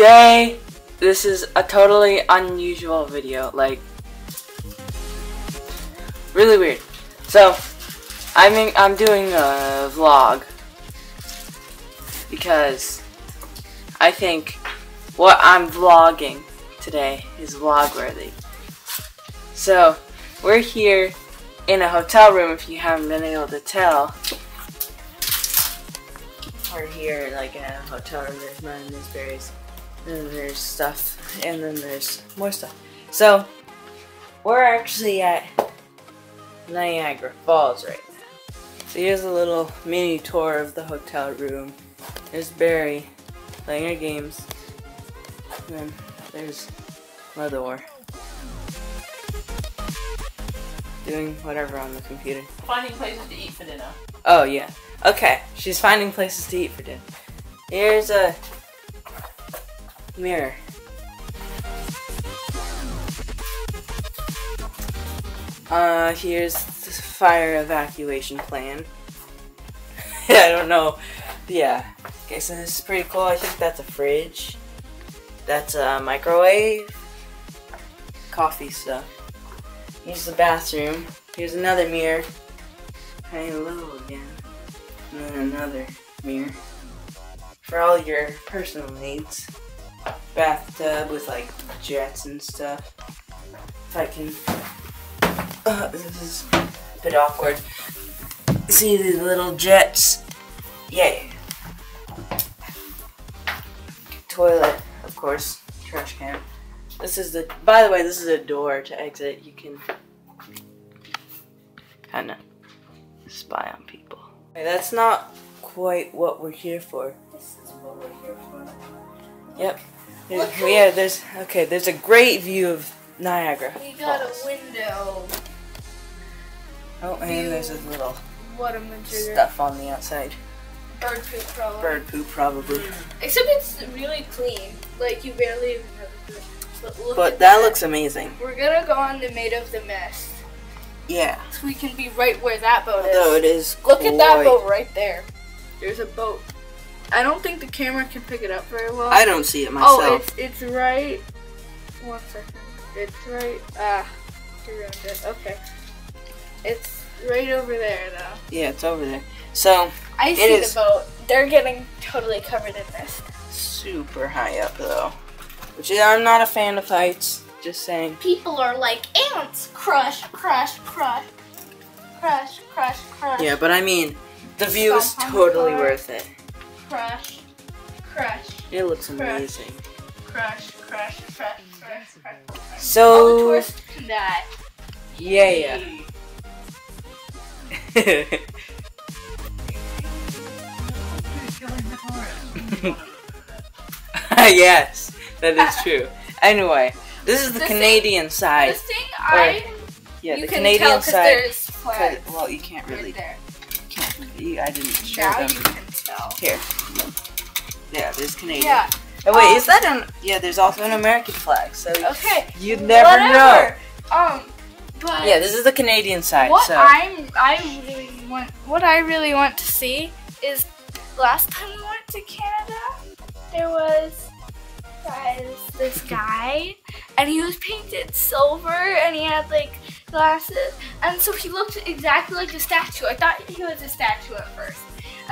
Today, this is a totally unusual video. Like, really weird. So, I mean, I'm doing a vlog because I think what I'm vlogging today is vlog worthy. So, we're here in a hotel room if you haven't been able to tell. We're here like in a hotel room, there's mine and there's Barry's. And then there's stuff, and then there's more stuff. So, we're actually at Niagara Falls right now. So here's a little mini tour of the hotel room. There's Barry playing her games. And then there's Lador doing whatever on the computer. Finding places to eat for dinner. Oh yeah. Okay, she's finding places to eat for dinner. Here's a mirror. Uh, here's the fire evacuation plan. I don't know. Yeah. Okay, so this is pretty cool. I think that's a fridge. That's a microwave. Coffee stuff. Here's the bathroom. Here's another mirror. Hello again. And then another mirror. For all your personal needs. Bathtub with like jets and stuff. If I can. Uh, this is a bit awkward. See these little jets? Yay. Toilet, of course. Trash can. This is the. By the way, this is a door to exit. You can kind of spy on people. Okay, that's not quite what we're here for. This is what we're here for. Yep. There's, yeah, there's okay. There's a great view of Niagara. We got Falls. a window. Oh, and there's a little What a majigger. stuff on the outside. Bird poop probably. Bird poop, probably. Except it's really clean. Like you barely even notice it. But look But at that looks amazing. We're gonna go on the Maid of the Mist. Yeah. So we can be right where that boat is. Although it is. Look at that boat right there. There's a boat. I don't think the camera can pick it up very well. I don't see it myself. Oh, it's it's right. One second. It's right. Ah, you ruined it. Okay. It's right over there though. yeah, it's over there. So I It see is. the boat. They're getting totally covered in mist. super high up though, which is, I'm not a fan of heights. Just saying. People are like ants. Crush, crush, crush, crush, crush, crush. Yeah, but I mean, the view is Stomp on the totally worth it. Crush, crush, It looks Crush. amazing. crush, crush, crush, crush, crush. All the So tourists can die. yeah. yes, that is true. Anyway, this is the thing- Canadian side. This thing, I Yeah, you the can Canadian tell side. there's cut flags it- Well, you can't really. right there. Can't really I didn't show Now them. you can tell. Here. Yeah, there's Canadian. Yeah. Oh wait, Um, is that an? Yeah, there's also an American flag. So Okay. you'd never Whatever. Um, but know. Yeah, this is the Canadian side. what so I'm I really want what I really want to see is last time we went to Canada there was guys this guy and he was painted silver and he had like glasses and so he looked exactly like a statue. I thought he was a statue at first.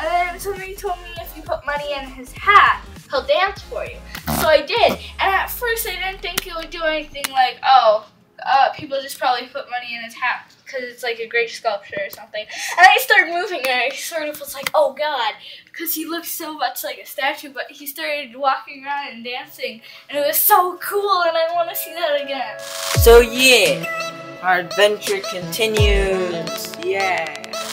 And then somebody told me if you put money in his hat, he'll dance for you. So I did. And at first I didn't think it would do anything like, oh, uh, people just probably put money in his hat because it's like a great sculpture or something. And I started moving and I sort of was like, oh god, because he looked so much like a statue, but he started walking around and dancing and it was so cool and I want to see that again. so yeah, our adventure continues. Yeah.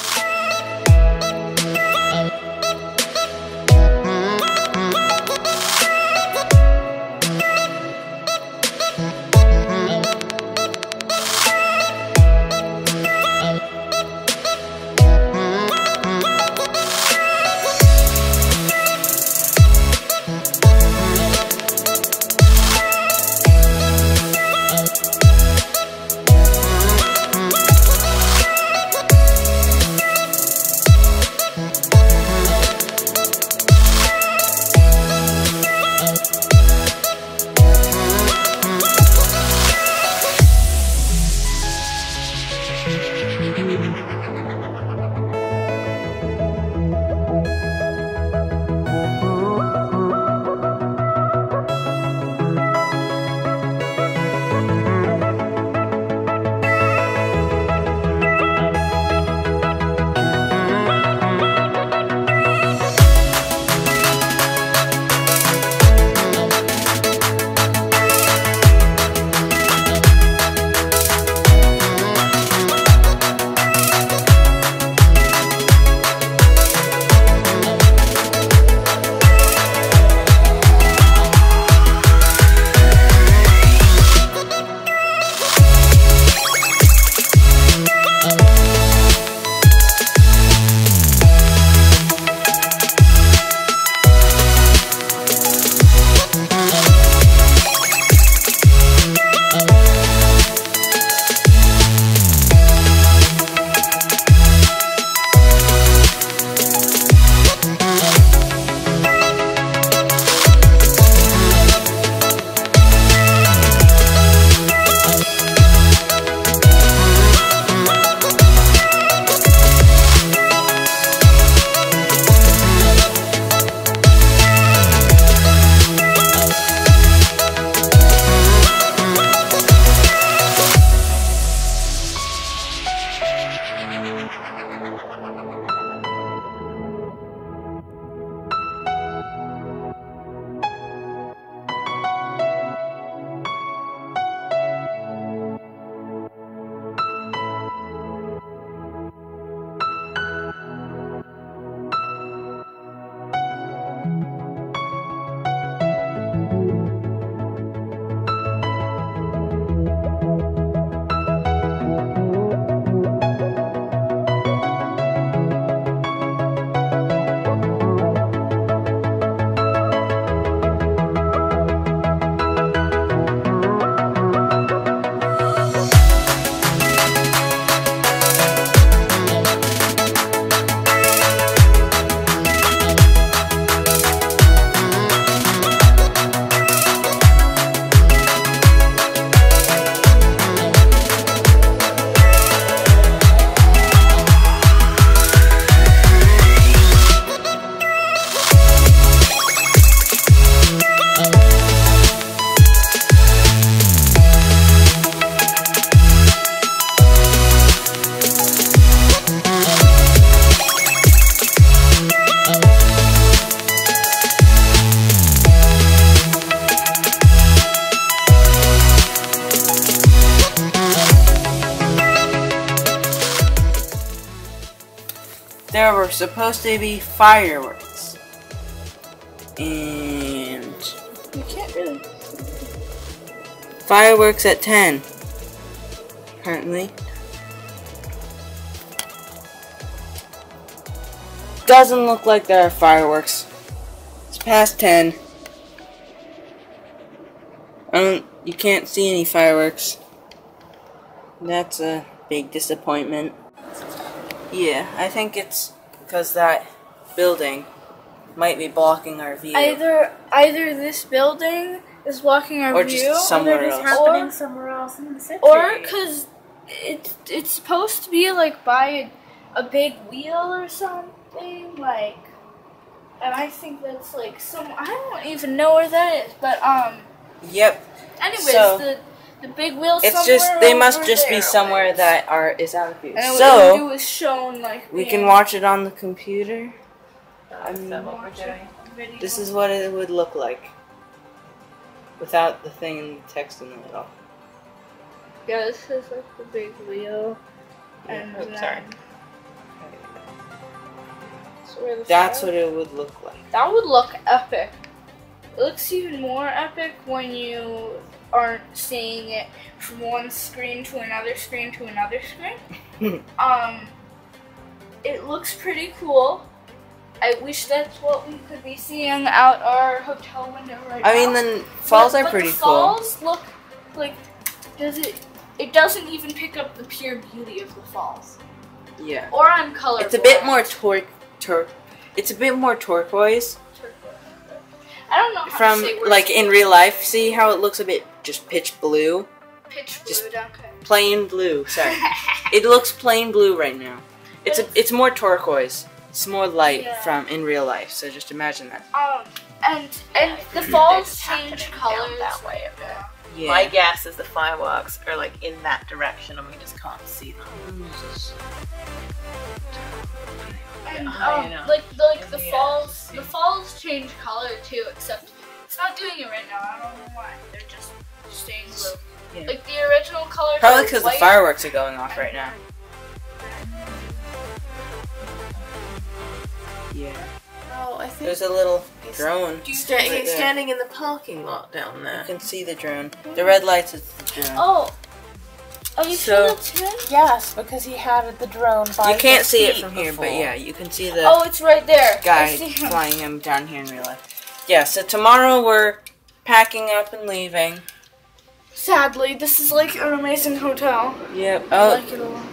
Were supposed to be fireworks. And You can't really. fireworks at 10. apparently. Doesn't look like there are fireworks. It's past 10. I don't, you can't see any fireworks. That's a big disappointment. Yeah, I think it's because that building might be blocking our view. Either either this building is blocking our Or view, just somewhere Or that is else. happening Or- somewhere else in the city. or because it's it's supposed to be like by a, a big wheel or something like. And I think that's like some. I don't even know where that is, but um. Yep, Anyways, So- the the big wheel. it's just they must over just be somewhere that are is out of view. And it, So it was shown like we can watch it on the computer. Is that what we're doing? This is what it would look like without the thing and the text in the middle. Yeah, this is like the big wheel. And Oops, sorry. That's where That's fire- what it would look like. That would look epic. It looks even more epic when you aren't seeing it from one screen to another screen to another screen. um, it looks pretty cool. I wish that's what we could be seeing out our hotel window right I now. I mean, the falls But- are but pretty the cool. Falls look like does it? It doesn't even pick up the pure beauty of the falls. Yeah, Or I'm colorblind. it's a bit more tor- tor- It's a bit more turquoise I don't know how from like in real life. See how it looks a bit just pitch blue, pitch blue. just- okay. plain blue. Sorry, it looks plain blue right now. It's a, it's more turquoise. It's more light Yeah. from in real life. So just imagine that. Um, and and the falls change happening colors that way a bit. Yeah. My guess is the fireworks are like in that direction and we just can't see them. And, Yeah, um, like the, like the Yeah, falls, the falls change color too. Except it's not doing it right now. I don't know why. They're just staying blue. Yeah. Like the original color. Probably because the fireworks are going off right now. Yeah. Oh, I think There's a little drone. Do you sta- right he's there. standing in the parking lot down You there. can see the drone. The red lights is the drone. Oh, are you So- sure that's him? Yes, because he had the drone by you can't his see it feet from here, but yeah, you can see the Oh, it's right there. I guy flying him down here in real life. Yeah, so tomorrow we're packing up and leaving. Sadly, this is like an amazing hotel. Yep. I Oh, like it a lot.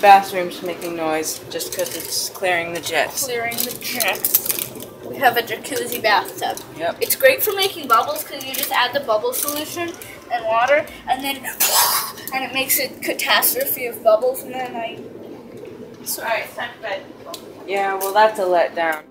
bathroom's making noise just because it's clearing the jets. Clearing the jets. We have a jacuzzi bathtub. Yep. It's great for making bubbles because you just add the bubble solution and water, and then and it makes a catastrophe of bubbles, and then I. Sorry, it's time for bed. Yeah, well, that's a letdown.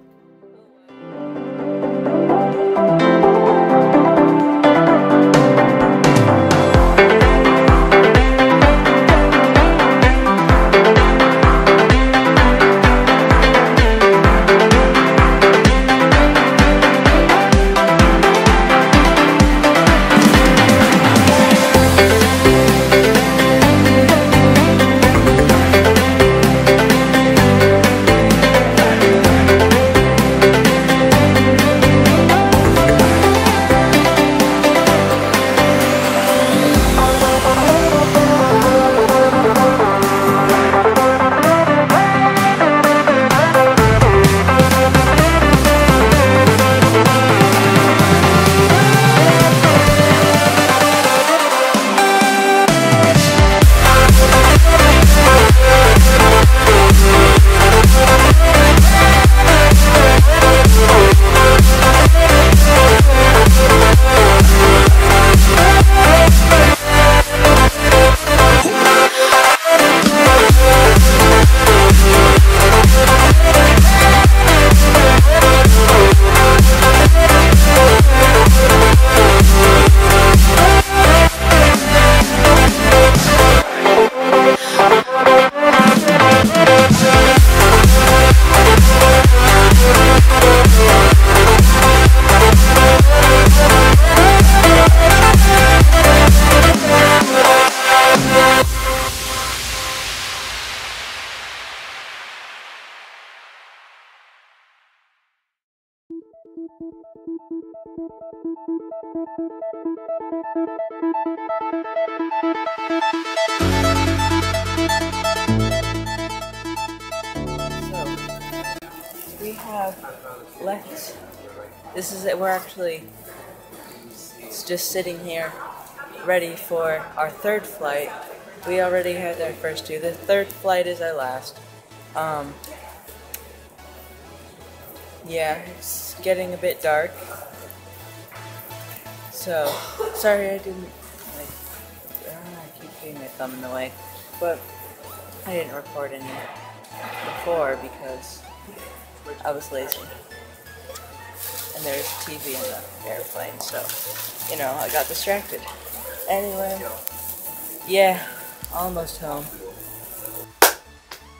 We have left. This is it. We're actually just sitting here, ready for our third flight. We already had our first two. The third flight is our last. Um, yeah, it's getting a bit dark. So, sorry I didn't, like, ah, I keep getting my thumb in the way, but I didn't record any before because I was lazy. And there's TV in the airplane, so, you know, I got distracted. Anyway, yeah, almost home.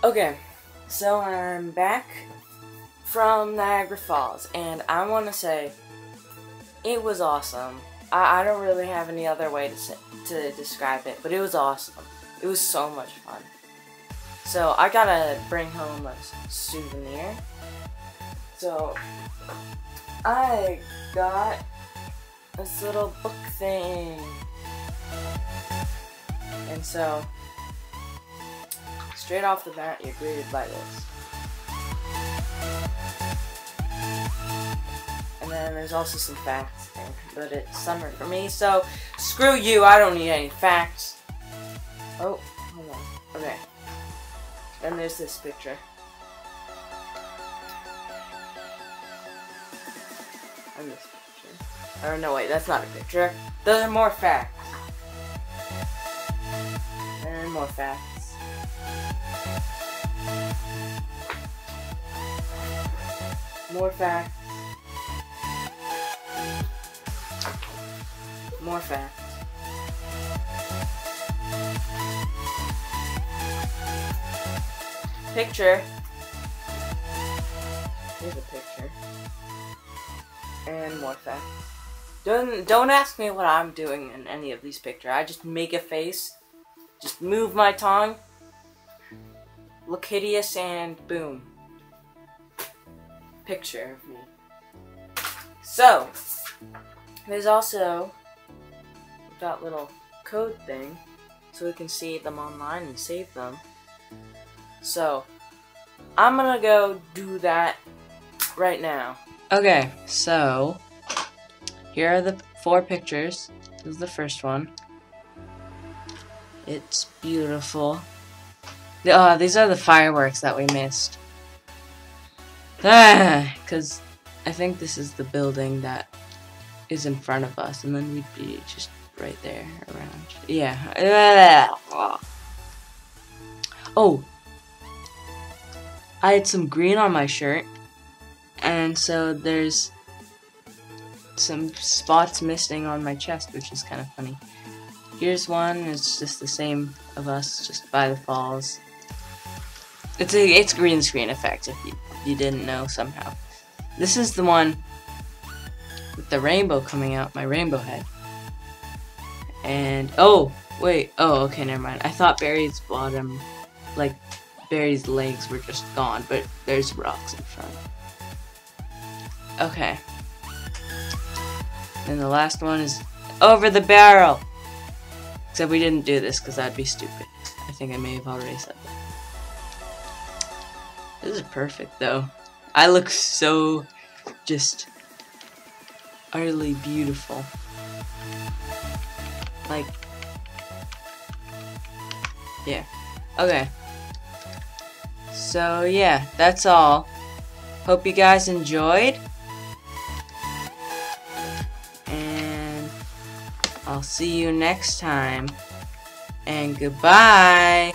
Okay, so I'm back from Niagara Falls, and I want to say it was awesome. I, I don't really have any other way to say, to describe it, but it was awesome. It was so much fun. So I gotta bring home a souvenir. So I got this little book thing. And so straight off the bat you're greeted by this. And then there's also some facts there, but it's summer for me, so screw you, I don't need any facts. Oh, hold on. Okay. Then there's this picture. And this picture. Or no, wait, that's not a picture. Those are more facts. And more facts. More facts. More facts. Picture. Here's a picture. And more facts. Don't don't ask me what I'm doing in any of these pictures. I just make a face, just move my tongue, look hideous, and boom. Picture of me. So, there's also that little code thing, so we can see them online and save them. So, I'm gonna go do that right now. Okay, so here are the four pictures. This is the first one. It's beautiful. Oh, these are the fireworks that we missed. Ah, because I think this is the building that is in front of us, and then we'd be just right there around. Yeah. Oh, I had some green on my shirt, and so there's some spots missing on my chest, which is kind of funny. Here's one, it's just the same of us, just by the falls. It's a it's green screen effect if you, you didn't know somehow. This is the one with the rainbow coming out, my rainbow head. And oh, wait, oh okay, never mind. I thought Barry's bottom, like Barry's legs were just gone, but there's rocks in front. Okay. And the last one is over the barrel. Except we didn't do this because that'd be stupid. I think I may have already said that. This is perfect though. I look so just utterly beautiful. Like, yeah. Okay. So yeah, that's all. Hope you guys enjoyed. And I'll see you next time. And goodbye.